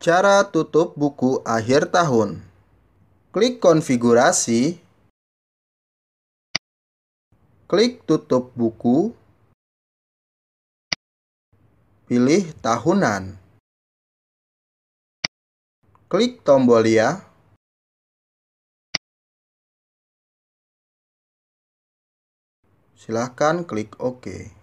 Cara tutup buku akhir tahun. Klik konfigurasi. Klik tutup buku. Pilih tahunan. Klik tombol ya. Silahkan klik OK.